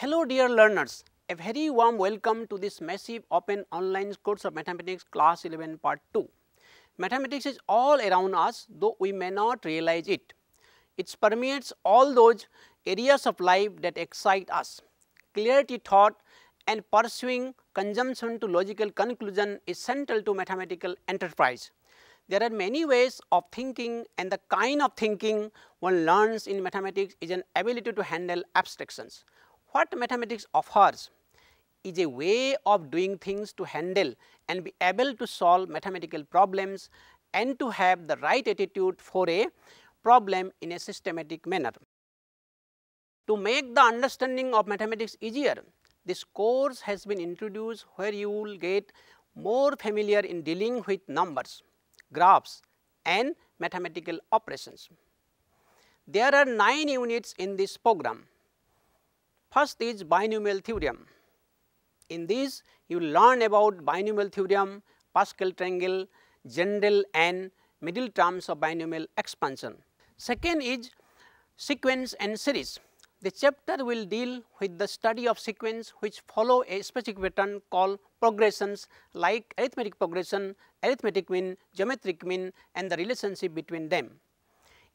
Hello dear learners, a very warm welcome to this massive open online course of mathematics class 11 part 2. Mathematics is all around us though we may not realize it. It permeates all those areas of life that excite us. Clarity thought and pursuing conjunction to logical conclusion is central to mathematical enterprise. There are many ways of thinking and the kind of thinking one learns in mathematics is an ability to handle abstractions. What mathematics offers is a way of doing things to handle and be able to solve mathematical problems and to have the right attitude for a problem in a systematic manner. To make the understanding of mathematics easier, this course has been introduced where you will get more familiar in dealing with numbers, graphs and mathematical operations. There are 9 units in this program First is binomial theorem. In this you learn about binomial theorem, Pascal triangle, general and middle terms of binomial expansion. Second is sequence and series. The chapter will deal with the study of sequence which follow a specific pattern called progressions like arithmetic progression, arithmetic mean, geometric mean and the relationship between them.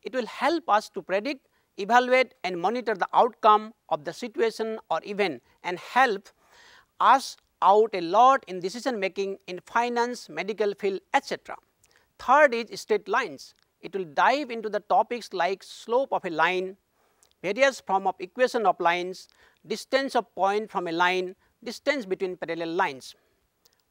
It will help us to predict evaluate and monitor the outcome of the situation or event and help us out a lot in decision making in finance, medical field etc. Third is straight lines. It will dive into the topics like slope of a line, various form of equation of lines, distance of point from a line, distance between parallel lines.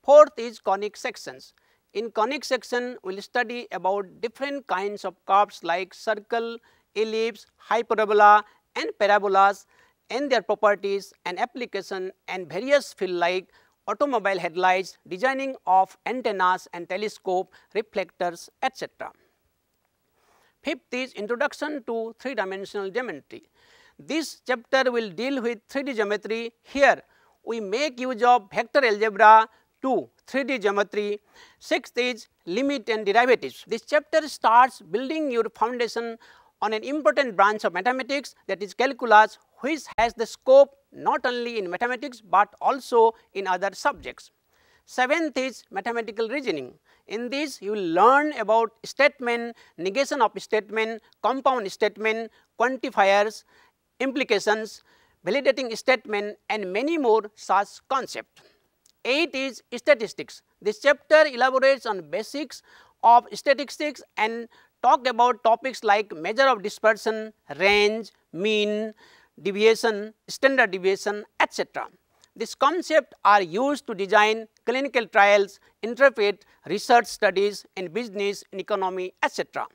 Fourth is conic sections. In conic section, we will study about different kinds of curves like circle, ellipse, hyperbola and parabolas and their properties and application and various field like automobile headlights, designing of antennas and telescope, reflectors etc. Fifth is introduction to three dimensional geometry. This chapter will deal with 3D geometry. Here we make use of vector algebra to 3D geometry. Sixth is limit and derivatives. This chapter starts building your foundation on an important branch of mathematics that is calculus which has the scope not only in mathematics, but also in other subjects. Seventh is mathematical reasoning. In this you will learn about statement, negation of statement, compound statement, quantifiers, implications, validating statement and many more such concepts. 8 is statistics. This chapter elaborates on basics of statistics and talked about topics like measure of dispersion, range, mean, deviation, standard deviation, etc. These concepts are used to design clinical trials, interpret research studies in business, in economy, etc.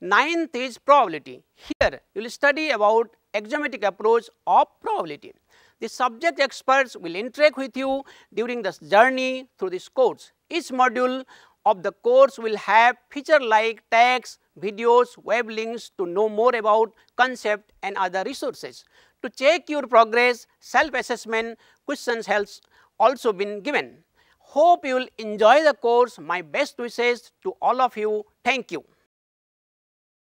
Ninth is probability. Here you will study about axiomatic approach of probability. The subject experts will interact with you during the journey through this course. Each module of the course will have feature like text, videos, web links to know more about concept and other resources. To check your progress, self-assessment questions has also been given. Hope you will enjoy the course. My best wishes to all of you. Thank you.